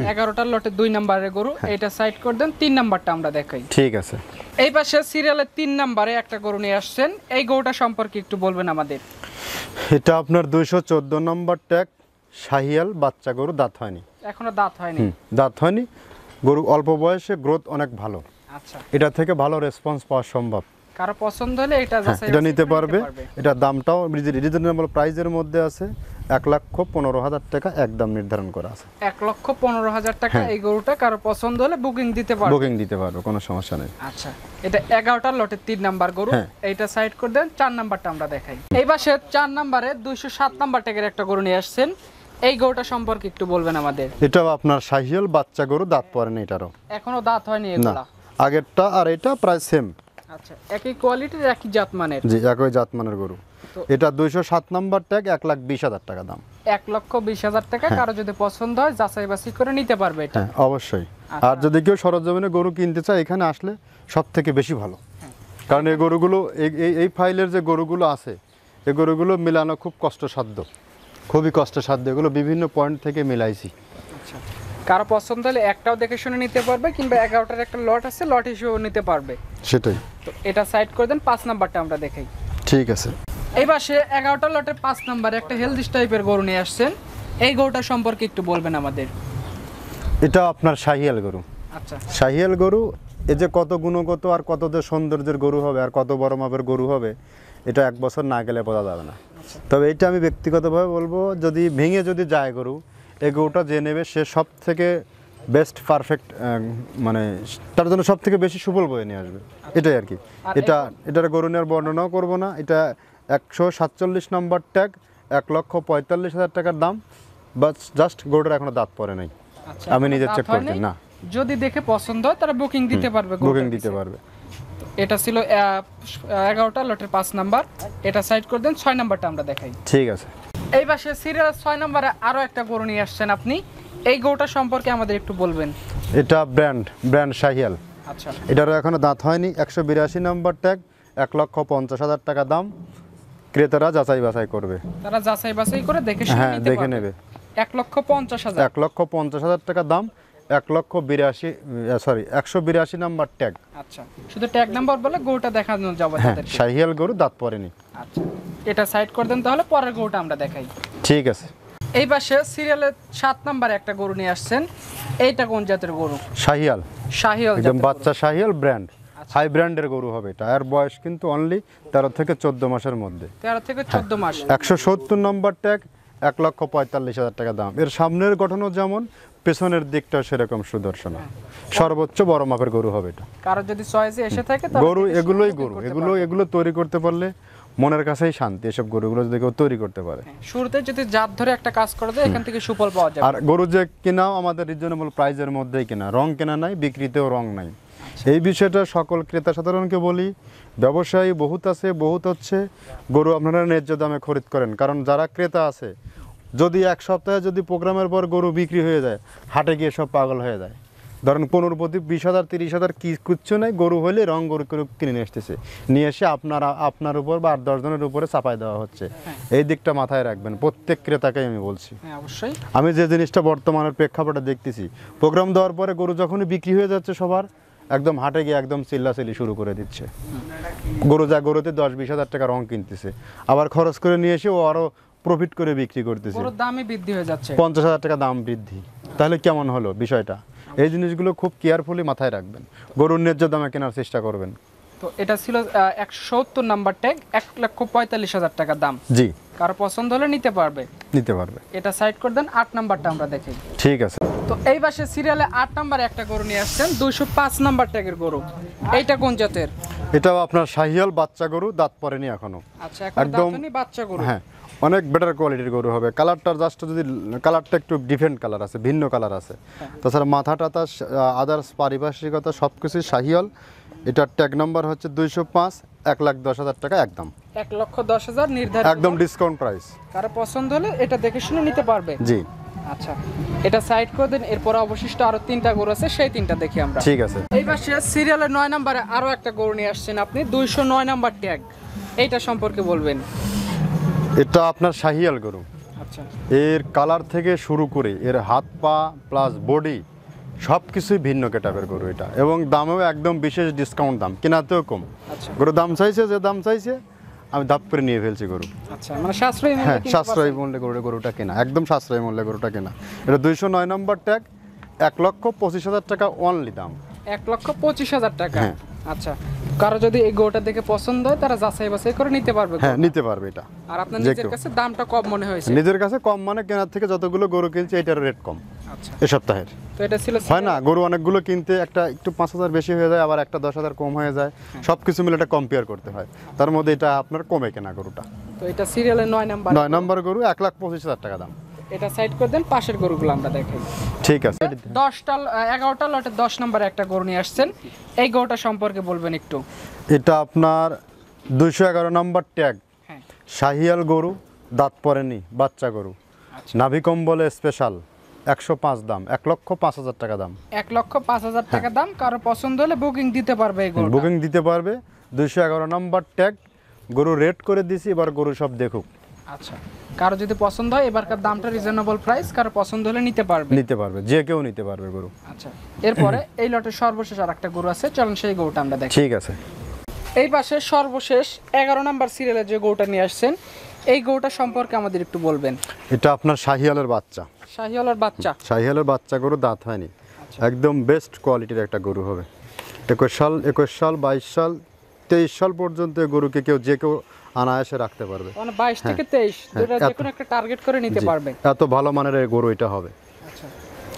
এগারোটার লটে দুই নাম্বারের গরু এটা সাইড করে দেন তিন নাম্বারটা আমরা দেখাই। ঠিক আছে। এই পাশে সিরিয়ালের তিন নাম্বারে একটা গরু নিয়ে আসছেন। এই গরুটা সম্পর্কে একটু বলবেন আমাদের। এটা আপনার দুইশো চোদ্দ নম্বর ট্যাগ শাহিয়াল বাচ্চা গরু দাঁত হয়নি। এখনও দাঁত হয়নি। দাঁত হয়নি। গরু অল্প বয়সে গ্রোথ অনেক ভালো। আচ্ছা। এটা থেকে ভালো রেসপন্স পাওয়া সম্ভব। কারও পছন্দ হলে এটা হ্যাঁ, এটা নিতে পারবে। এটা দামটাও রিজনেবল প্রাইজের মধ্যে আছে। এক লক্ষ পনেরো হাজার টাকা একদম নির্ধারণ করা আছে। এক লক্ষ পনেরো হাজার টাকা হ্যাঁ। এই গরুটা কারও পছন্দ হলে বুকিং দিতে পারবে। বুকিং দিতে পারবে কোনো সমস্যা নেই। আচ্ছা এটা এগারোটা লটের তিন নাম্বার গরু। হ্যাঁ। এইটা সাইড করে দেন চার নাম্বারটা আমরা দেখাই। এই পাশে চার নাম্বারে দুইশো সাত নাম্বার ট্যাগের একটা গরু নিয়ে আসছেন। এই গরুটা সম্পর্কে একটু বলবেন আমাদের। এটাও আপনার শাহিয়াল বাচ্চা গরু দাঁত পড়ে না এটারও। এখনও দাঁত হয়নি এগুলা। আগেরটা আর এটা প্রায় সেম আচ্ছা একই কোয়ালিটির একই জাত মানের জি একই জাতমানের গরু। এটা দুইশো সাত নম্বর ট্যাগ এক লাখ বিশ হাজার টাকা দাম। এক লক্ষ বিশ হাজার টাকা কারও যদি পছন্দ হয় যাচাই বাছাই করে নিতে পারবে এটা। হ্যাঁ অবশ্যই। আচ্ছা। আর যদি কেউ সরজমিনে গরু কিনতে চায় এখানে আসলে সব থেকে বেশি ভালো। কারণ এই গরুগুলো এই ফাইলের যে গরুগুলো আছে এই গরুগুলো মিলানো খুব কষ্টসাধ্য। খুবই কষ্টসাধ্য। এগুলো বিভিন্ন পয়েন্ট থেকে মিলাইছি। আচ্ছা। কারও পছন্দ হলে একটাও দেখে শুনে নিতে পারবে কিংবা এগারোটার একটা লট আছে লট হিসেবেও নিতে পারবে। সেটাই। তো এটা সাইড করে দেন পাঁচ নাম্বারটা আমরা দেখাই। ঠিক আছে। এই পাশে এগারোটা লটের পাঁচ নাম্বারে একটা হেলদিস টাইপের গরু নিয়ে আসছেন। এই গরুটা সম্পর্কে একটু বলবেন আমাদের। এটা আপনার শাহিয়াল গরু। আচ্ছা। শাহিয়াল গরু এ যে কত গুণগত আর কত যে সৌন্দর্যের গরু হবে আর কত বড় মাপের গরু হবে এটা এক বছর না গেলে বোঝা যাবে না। তবে এটা আমি ব্যক্তিগতভাবে বলব যদি ভেঙে যদি যায় গরু এই গরুটা যে নেবে সে সব থেকে বেস্ট পারফেক্ট মানে তার জন্য সব থেকে বেশি সুফল বয়ে নিয়ে আসবে। এটাই আর কি। এটা এটার গরু নেওয়ার বর্ণনাও করব না। এটা একশো সাতচল্লিশ নম্বর ট্যাগ এক লক্ষ পঁয়তাল্লিশ হাজার টাকার দাম। বাস জাস্ট গরুটার এখনও দাঁত পড়ে নাই। আচ্ছা আমি নিজের চেক করছি না। যদি দেখে পছন্দ হয় তারা বুকিং দিতে পারবে বুকিং দিতে। পারবে। এটা ছিল এগারোটা লটের পাঁচ নাম্বার। এটা সাইড করে দেন ছয় নাম্বারটা আমরা দেখাই। ঠিক আছে। এই পাশে সিরিয়াল ছয় নম্বরে আরও একটা গরু নিয়ে আসছেন আপনি। এই গরুটা সম্পর্কে আমাদের একটু বলবেন। এটা ব্র্যান্ড ব্র্যান্ড শাহিয়াল আচ্ছা। এটারও এখনও দাঁত হয়নি একশো বিরাশি নম্বর ট্যাগ এক লক্ষ পঞ্চাশ হাজার টাকা দাম। ক্রেতারা যাচাই বাছাই করবে। তারা যাচাই বাছাই করে দেখে হ্যাঁ দেখে নেবে। এক লক্ষ পঞ্চাশ হাজার। এক লক্ষ পঞ্চাশ হাজার টাকা দাম এক লক্ষ বিরাশি সরি একশো বিরাশি নম্বর ট্যাগ আচ্ছা শুধু ট্যাগ নাম্বার বলে গরুটা দেখানো যাবে হ্যাঁ শাহিয়াল গরু দাঁত পড়েনি আচ্ছা এটা সাইড করে দেন তাহলে পরের গরুটা আমরা দেখাই। ঠিক আছে। এই পাশে সিরিয়ালের সাত নাম্বারে একটা গরু নিয়ে আসছেন। এইটা কোন জাতের গরু? শাহিয়াল। শাহিয়াল একদম বাচ্চা শাহিয়াল ব্র্যান্ড। হাই ব্র্যান্ডের গরু হবে এটা। এর বয়স কিন্তু অনলি তেরো থেকে চোদ্দ মাসের মধ্যে। তেরো থেকে চোদ্দ মাস। একশো সত্তর নম্বর ট্যাগ এক লক্ষ পঁয়তাল্লিশ হাজার টাকা দাম। এর সামনের গঠনও যেমন পেছনের দিকটাও সেরকম সুদর্শন। সর্বোচ্চ বড় মাপের গরু হবে এটা। কারও যদি চয়েসে এসে থাকে গরু এগুলোই গরু। এগুলো এগুলো তৈরি করতে পারলে মনের কাছেই শান্তি এসব গরুগুলো যদি কেউ তৈরি করতে পারে। হ্যাঁ, শুরুতে যদি জাত ধরে একটা কাজ করে দেয় এখান থেকে সুফল পাওয়া যাবে। আর গরু যে কেনাও আমাদের রিজনেবল প্রাইজের মধ্যেই কেনা। রং কেনা নাই বিক্রিতেও রং নাই। এই বিষয়টা সকল ক্রেতা সাধারণকে বলি ব্যবসায়ী বহুত আছে বহুত হচ্ছে। গরু আপনারা ন্যায্য দামে খরিদ করেন। কারণ যারা ক্রেতা আছে যদি এক সপ্তাহে যদি প্রোগ্রামের পর গরু বিক্রি হয়ে যায় হাটে গিয়ে সব পাগল হয়ে যায়। ধরেন পনেরো প্রতি বিশ হাজার তিরিশ হাজার কি কিচ্ছু নেই গরু হলে রং গরু করে কিনে নিয়ে আসতেছে। নিয়ে এসে আপনার আপনার উপর বা আট দশজনের উপরে চাপাই দেওয়া হচ্ছে। এই দিকটা মাথায় রাখবেন প্রত্যেক ক্রেতাকেই আমি বলছি। হ্যাঁ অবশ্যই। আমি যে জিনিসটা বর্তমানের প্রেক্ষাপটে দেখতেছি প্রোগ্রাম দেওয়ার পরে গরু যখনই বিক্রি হয়ে যাচ্ছে সবার একদম হাটে গিয়ে একদম চিল্লাচিল্লি শুরু করে দিচ্ছে। গরু যা গরুতে দশ বিশ হাজার টাকা রং কিনতেছে। আবার খরচ করে নিয়ে এসে ও আরও প্রফিট করে বিক্রি করতেছে। দামই বৃদ্ধি হয়ে যাচ্ছে। পঞ্চাশ হাজার টাকা দাম বৃদ্ধি। তাহলে কেমন হলো বিষয়টা? এই জিনিসগুলো খুব কেয়ারফুলি মাথায় রাখবেন। গরুর ন্যায্য দামে কেনার চেষ্টা করবেন। তো এটা ছিল একশো সত্তর নাম্বার ট্যাগ এক লক্ষ পঁয়তাল্লিশ হাজার টাকা দাম। জি। কারও পছন্দ হলে নিতে পারবে। নিতে পারবে। এটা সাইড করে দেন আট নাম্বারটা আমরা দেখি ঠিক আছে। তো এই পাশে সিরিয়ালে আট নাম্বার একটা গরু নিয়ে আসছেন দুইশো পাঁচ নাম্বার ট্যাগের গরু। এইটা কোন জাতের? এটাও আপনার শাহিয়াল বাচ্চা গরু দাঁত পড়েনি এখনও। আচ্ছা একদম- বাচ্চা গরু। হ্যাঁ অনেক বেটার কোয়ালিটির গরু হবে। কালারটা জাস্ট যদি কালারটা একটু ডিফারেন্ট কালার আছে ভিন্ন কালার আছে। তাছাড়া মাথা টাথা আদার্স পারিপার্শ্বিকতা সব কিছুই শাহিয়াল এটার ট্যাগ নাম্বার হচ্ছে দুইশো পাঁচ এক লাখ দশ হাজার টাকা একদম। এক লক্ষ দশ হাজার নির্ধারিত একদম ডিসকাউন্ট প্রাইস কারও পছন্দ হলে এটা দেখে শুনে নিতে পারবে? জি। আচ্ছা এটা সাইড করে দেন এরপর অবশিষ্ট আরও তিনটা গরু আছে সেই তিনটা দেখি আমরা। ঠিক আছে। এই পাশে সিরিয়ালের নয় নম্বরে আরও একটা গরু নিয়ে আসছেন আপনি দুইশো নয় নাম্বার ট্যাগ এইটা সম্পর্কে বলবেন। এটা আপনার শাহিয়াল গরু। আচ্ছা। এর কালার থেকে শুরু করে এর হাত পা প্লাস বডি সব কিছুই ভিন্ন কেটাপের গরু এটা। এবং দামেও একদম বিশেষ ডিসকাউন্ট দাম কেনাতেও কম। আচ্ছা। গরু দাম চাইছে যে দাম চাইছে আমি দাপ করে নিয়ে ফেলছি গরু। আচ্ছা মানে হ্যাঁ সাশ্রয়ী মূল্যে গরুটা গরুটা কেনা একদম সাশ্রয়ী মূল্যে গরুটা কেনা। এটা দুইশো নয় নম্বর ট্যাগ এক লক্ষ পঁচিশ হাজার টাকা অনলি দাম। এক লক্ষ পঁচিশ হাজার টাকা? হ্যাঁ। আচ্ছা। কারও যদি এই গরুটা দেখে পছন্দ হয় তারা যাচাই বাছাই করে নিতে পারবে হ্যাঁ নিতে পারবে এটা। আর আপনার নিজের কাছে দামটা কম মনে হয়েছে? নিজের কাছে কম মানে কেনার থেকে যতগুলো গরু কিনছে এটার রেট কম আচ্ছা। এ সপ্তাহের। তো এটা ছিল হয় না গরু অনেকগুলো কিনতে একটা একটু পাঁচ হাজার বেশি হয়ে যায় আবার একটা দশ হাজার কম হয়ে যায়। সব কিছু মিলে এটা কম্পেয়ার করতে হয়। তার মধ্যে এটা আপনার কমে কেনা গরুটা। তো এটা সিরিয়ালের নয় নাম্বার। নয় নম্বর গরু এক লাখ পঁচিশ হাজার টাকা দাম। এটা সাইড করে দেন পাশের গরুগুলো আমরা দেখাই। ঠিক আছে। দশটা এগারোটা লটে দশ নম্বরে একটা গরু নিয়ে আসছেন। এই গরুটা সম্পর্কে বলবেন একটু। এটা আপনার দুইশো এগারো নম্বর ট্যাগ। হ্যাঁ। শাহিয়াল গরু দাঁত পড়েনি বাচ্চা গরু। আচ্ছা। নাভি কম্বলে স্পেশাল একশো পাঁচ দাম এক লক্ষ পাঁচ হাজার টাকা দাম। এক লক্ষ পাঁচ হাজার টাকা দাম কারও পছন্দ হলে বুকিং দিতে পারবে বুকিং দিতে পারবে দুইশো এগারো নম্বর ট্যাগ গরু রেট করে দিছি এবার গরু সব দেখুক। আচ্ছা। কারও যদি পছন্দ হয় এবারকার দামটা রিজনেবল প্রাইস কারও পছন্দ হলে নিতে পারবে। নিতে পারবে যে কেউ নিতে পারবে গরু। আচ্ছা এরপরে এই লটের সর্বশেষ আর একটা গরু আছে চলুন সেই গরুটা আমরা দেখি। ঠিক আছে। এই পাশে সর্বশেষ এগারো নাম্বার সিরিয়ালের যে গরুটা নিয়ে আসছেন এই গরুটা সম্পর্কে আমাদের একটু বলবেন। এটা আপনার শাহিয়ালের বাচ্চা। শাহিয়ালের বাচ্চা? শাহিয়ালের বাচ্চা গরু দাঁত হয়নি। একদম বেস্ট কোয়ালিটির একটা গরু হবে। একুশ সাল একুশ সাল বাইশ সাল তেইশ সাল পর্যন্ত গরুকে কেউ যে কেউ আনায়াসে রাখতে পারবে। মানে বাইশ থেকে তেইশ দুটা যে হ্যাঁ, কোনো একটা টার্গেট করে নিতে পারবে। এত ভালো মানের এই গরু এটা হবে। আচ্ছা।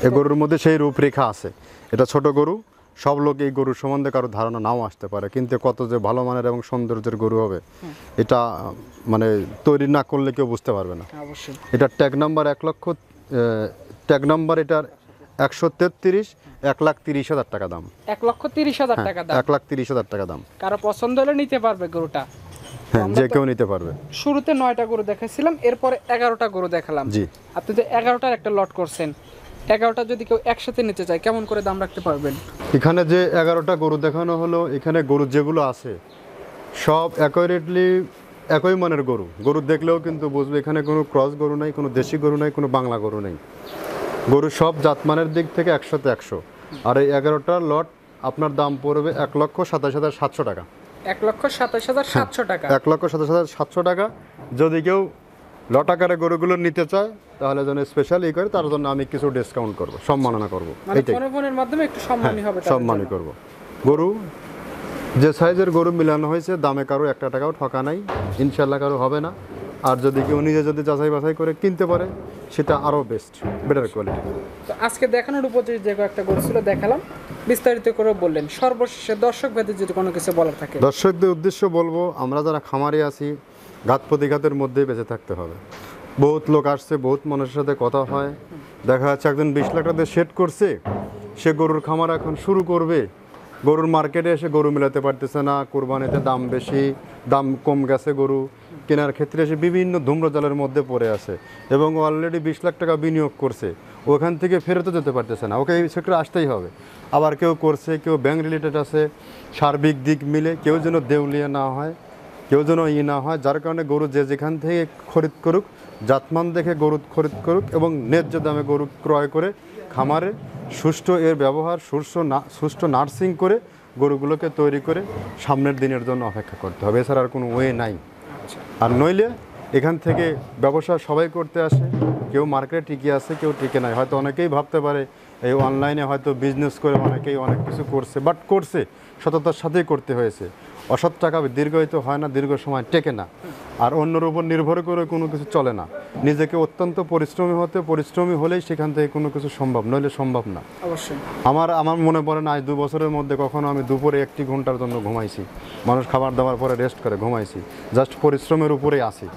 এই গরুর মধ্যে সেই রূপরেখা আছে। এটা ছোট গরু সব লোক এই গরুর সম্বন্ধে কারও ধারণা নাও আসতে পারে। কিন্তু কত যে ভালো মানের এবং সৌন্দর্যের গরু হবে এটা মানে তৈরি না করলে কেউ বুঝতে পারবে না। এটা ট্যাগ নাম্বার এক লক্ষ ট্যাগ নাম্বার এটার একশো তেত্রিশ এক লাখ তিরিশ হাজার টাকা দাম। এক লক্ষ তিরিশ হাজার হ্যাঁ টাকা দাম। এক লাখ তিরিশ হাজার টাকা দাম। কারও পছন্দ হলে নিতে পারবে গরুটা। হ্যাঁ যে কেউ নিতে পারবে। শুরুতে নয়টা গরু দেখাইছিলাম এরপরে এগারোটা গরু দেখালাম। জি। আপনি তো এগারোটার একটা লট করছেন। এগারোটা যদি কেউ একসাথে নিতে চায় কেমন করে দাম রাখতে পারবেন? এখানে যে এগারোটা গরু দেখানো হলো এখানে গরু যেগুলো আছে সব অ্যাকোয়ারেটলি একই মানের গরু। গরু দেখলেও কিন্তু বুঝবে এখানে কোনো ক্রস গরু নাই কোনো দেশি গরু নাই কোনো বাংলা গরু নেই। গরু সব জাতমানের দিক থেকে একশোতে একশো। আর এই এগারোটার লট আপনার দাম পড়বে এক লক্ষ সাতাশ হাজার সাতশো টাকা। এক লক্ষ সাতাশ হাজার সাতশো টাকা। এক লক্ষ সাতাশ হাজার সাতশো টাকা। যদি কেউ লট আকারে গরুগুলো নিতে চায় তাহলে যেন স্পেশাল ই করে তার জন্য আমি কিছু ডিসকাউন্ট করব সম্মাননা করব। ফোনে ফোনের মাধ্যমে একটু সম্মানী হবে সম্মানই। করব। গরু যে সাইজের গরু মিলানো হয়েছে দামে কারও একটা টাকাও ঠকা নাই ইনশাল্লাহ কারও হবে না। আর যদি কেউ নিজে যদি যাচাই বাছাই করে কিনতে পারে সেটা আরও বেস্ট বেটার কোয়ালিটি তো আজকে দেখানোর উপযোগী যে একটা গরু ছিল দেখালাম। বিস্তারিত করে বললেন। সর্বশেষে দর্শক ভেদে যদি কোনো কিছু বলার থাকে। দর্শকদের উদ্দেশ্য বলব, আমরা যারা খামারে আছি, ঘাত প্রতিঘাতের মধ্যেই বেঁচে থাকতে হবে। বহুত লোক আসছে, বহুত মানুষের সাথে কথা হয়। দেখা যাচ্ছে একজন বিশ লাখ টাকা সেট করছে, সে গরুর খামার এখন শুরু করবে। গরুর মার্কেটে এসে গরু মেলাতে পারতেছে না, কোরবানিতে দাম বেশি, দাম কম গেছে গরু। কেনার ক্ষেত্রে এসে বিভিন্ন ধূম্রজালের মধ্যে পড়ে আছে এবং অলরেডি বিশ লাখ টাকা বিনিয়োগ করছে। ওখান থেকে ফেরতও যেতে পারতেছে না। ওকে এই সেক্টরে আসতেই হবে। আবার কেউ করছে কেউ ব্যাংক রিলেটেড আছে সার্বিক দিক মিলে কেউ যেন দেউলিয়া না হয় কেউ যেন ই না হয় যার কারণে গরু যে যেখান থেকে খরিদ করুক জাতমান দেখে গরু খরিদ করুক এবং ন্যায্য দামে গরু ক্রয় করে খামারে সুষ্ঠু এর ব্যবহার সুষ্ঠু না সুষ্ঠু নার্সিং করে গরুগুলোকে তৈরি করে সামনের দিনের জন্য অপেক্ষা করতে হবে। এছাড়া আর কোনো ওয়ে নাই। আর নইলে এখান থেকে ব্যবসা সবাই করতে আসে কেউ মার্কেটে টিকে আছে কেউ টিকে নাই। হয়তো অনেকেই ভাবতে পারে এই অনলাইনে হয়তো বিজনেস করে অনেকেই অনেক কিছু করছে বাট করছে সততার সাথেই করতে হয়েছে। অসৎ টাকা দীর্ঘায়িত হয় না দীর্ঘ সময় টেকে না। আর অন্যের উপর নির্ভর করে কোনো কিছু চলে না। নিজেকে অত্যন্ত পরিশ্রমী হতে পরিশ্রমী হলেই সেখান থেকে কোনো কিছু সম্ভব নইলে সম্ভব না। অবশ্যই। আমার আমার মনে পড়ে না আজ দু বছরের মধ্যে কখনো আমি দুপুরে একটি ঘণ্টার জন্য ঘুমাইছি। মানুষ খাবার দাবার পরে রেস্ট করে ঘুমাইছি। জাস্ট পরিশ্রমের উপরেই আসি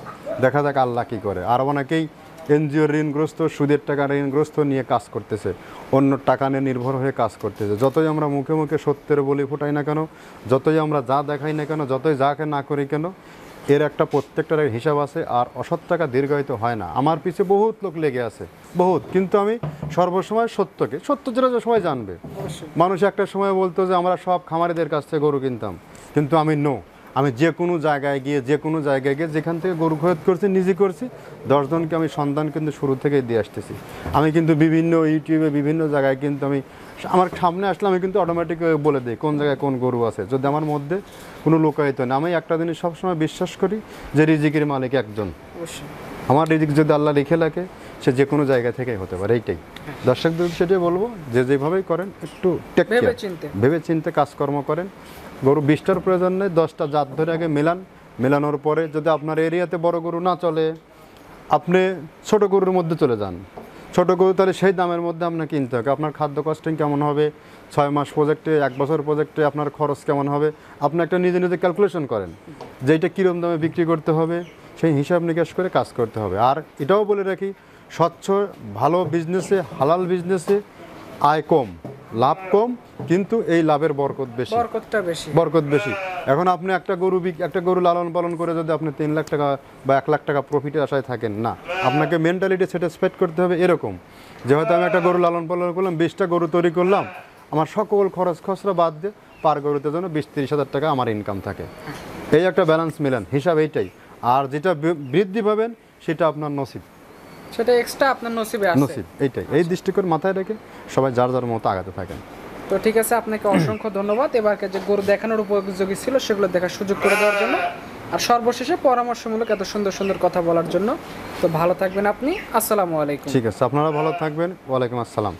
দেখা যাক আল্লাহ কী করে। আর অনেকেই এনজিও ঋণগ্রস্ত সুদের টাকা ঋণগ্রস্ত নিয়ে কাজ করতেছে। অন্য টাকা নিয়ে নির্ভর হয়ে কাজ করতেছে। যতই আমরা মুখে মুখে সত্যের বলি ফুটাই না কেন যতই আমরা যা দেখাই না কেন যতই যাকে না করি কেন এর একটা প্রত্যেকটার হিসাব আছে আর অসৎ টাকা দীর্ঘায়িত হয় না। আমার পিছে বহুত লোক লেগে আছে বহুত। কিন্তু আমি সর্বসময় সত্যকে সত্য যেটা যে সবাই জানবে। মানুষ একটা সময় বলতো যে আমরা সব খামারিদের কাছ থেকে গরু কিনতাম। কিন্তু আমি নো। আমি যে কোনো জায়গায় গিয়ে যে কোনো জায়গায় গিয়ে যেখান থেকে গরু খরচ করছি নিজে করছি দশজনকে আমি সন্ধান কিন্তু শুরু থেকেই দিয়ে আসতেছি। আমি কিন্তু বিভিন্ন ইউটিউবে বিভিন্ন জায়গায় কিন্তু আমি আমার সামনে আসলে আমি কিন্তু অটোমেটিক বলে দিই কোন জায়গায় কোন গরু আছে। যদি আমার মধ্যে কোনো লোকায়িত না আমি একটা জিনিস সবসময় বিশ্বাস করি যে রিজিকের মালিক একজন। আমার রিজিক যদি আল্লাহ লিখে রাখে সে যে কোনো জায়গা থেকেই হতে পারে এইটাই। দর্শকদের সেটাই বলব যে যেভাবেই করেন একটু ভেবে চিনতে কাজকর্ম করেন। গরু বিশটার প্রয়োজন নেই, দশটা জাত ধরে আগে মেলান। মেলানোর পরে যদি আপনার এরিয়াতে বড় গরু না চলে, আপনি ছোট গরুর মধ্যে চলে যান। ছোট গরু তাহলে সেই দামের মধ্যে আপনাকে কিনতে হবে। আপনার খাদ্য কস্টিং কেমন হবে? ছয় মাস প্রজেক্টে এক বছর প্রজেক্টে আপনার খরচ কেমন হবে? আপনি একটা নিজে নিজে ক্যালকুলেশন করেন, যে এটা কীরকম দামে বিক্রি করতে হবে, সেই হিসাব নিকাশ করে কাজ করতে হবে। আর এটাও বলে রাখি, স্বচ্ছ, ভালো বিজনেসে হালাল বিজনেসে আয় কম। লাভ কম কিন্তু এই লাভের বরকত বেশি। বরকতটা বেশি। বরকত বেশি। এখন আপনি একটা গরু বিক- একটা গরু লালন পালন করে যদি আপনি তিন লাখ টাকা বা এক লাখ টাকা প্রফিটের আশায় থাকেন না। আপনাকে মেন্টালিটি স্যাটিসফাইড করতে হবে এরকম। যে হয়তো আমি একটা গরু লালন পালন করলাম বিশটা গরু তৈরি করলাম আমার সকল খরচ খসরা বাদ দিয়ে পার গরুতে যেন বিশ তিরিশ হাজার টাকা আমার ইনকাম থাকে। এই একটা ব্যালেন্স মিলান হিসাব এইটাই। আর যেটা বৃদ্ধি পাবেন সেটা আপনার নসিব। সেটা এক্সট্রা আপনার নসিবে আছে। নসিব এইটাই। এই দৃষ্টিকোণ মাথায় রেখে সবাই যার যার মতো আগাতে থাকেন। তো ঠিক আছে আপনাকে অসংখ্য ধন্যবাদ। এবারকে যে গরু দেখানোর উপযোগী ছিল সেগুলো দেখার সুযোগ করে দেওয়ার জন্য। আর সর্বশেষে পরামর্শমূলক এত সুন্দর সুন্দর কথা বলার জন্য। তো ভালো থাকবেন আপনি। আসসালামু আলাইকুম। ঠিক আছে আপনারা ভালো থাকবেন। ওয়ালাইকুম আসসালাম।